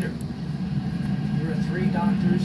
There are three doctors.